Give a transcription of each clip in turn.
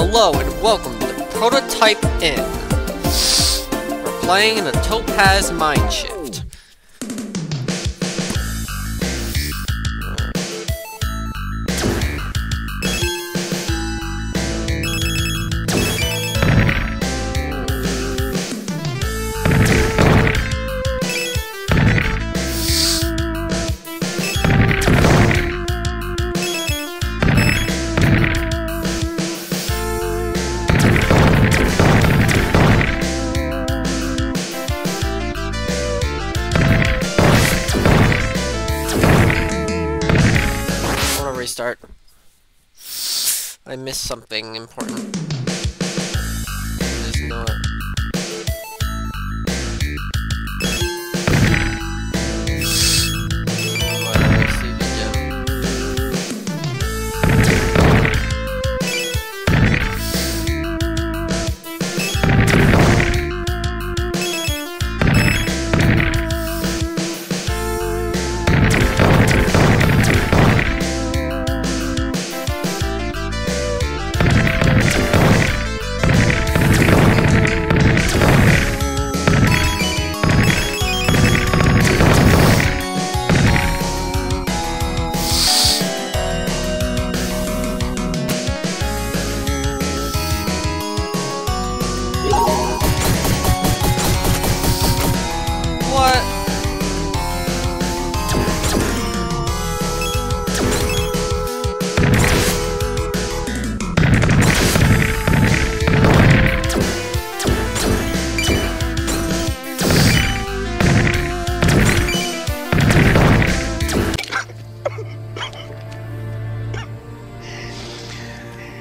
Hello and welcome to Prototype N. We're playing in the Topaz Mineshaft. I restart. I missed something important.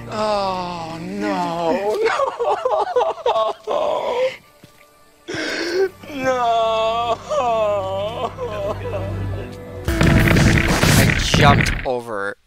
Oh no, no, no. I jumped over.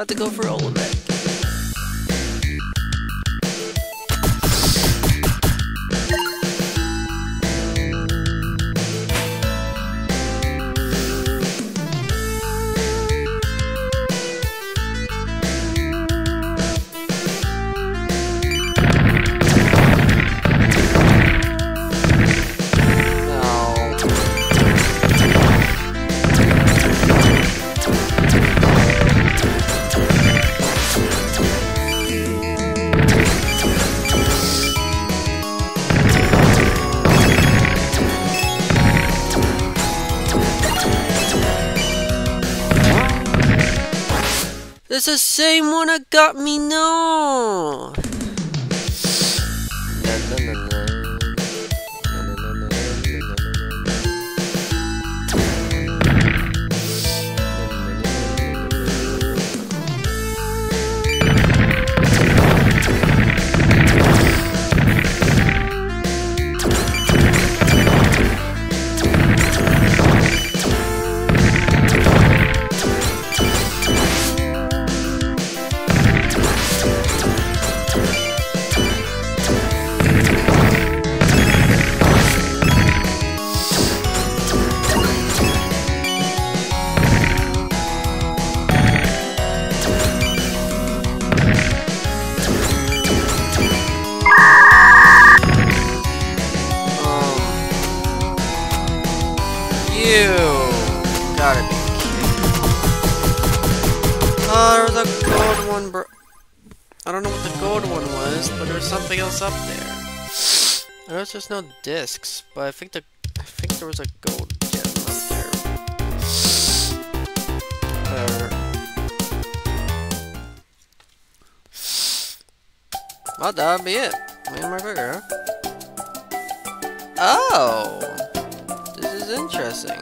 Have to go for all It's the same one that got me, no! One bro- I don't know what the gold one was, but there's something else up there. I noticed there's no discs, but I think the I think there was a gold gem up there. Well, that'll be it. Me and my huh? Oh! This is interesting.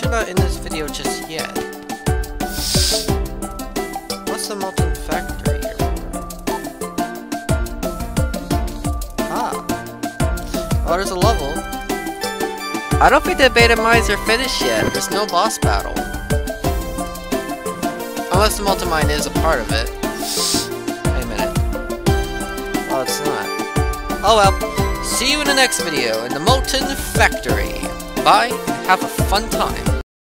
Should not end this video just yet. What's the molten factory here? Ah. Oh, there's a level. I don't think the beta mines are finished yet. There's no boss battle. Unless the multi-mine is a part of it. Wait a minute. Oh, it's not. Oh well. See you in the next video in the Molten Factory. Bye, have a fun time.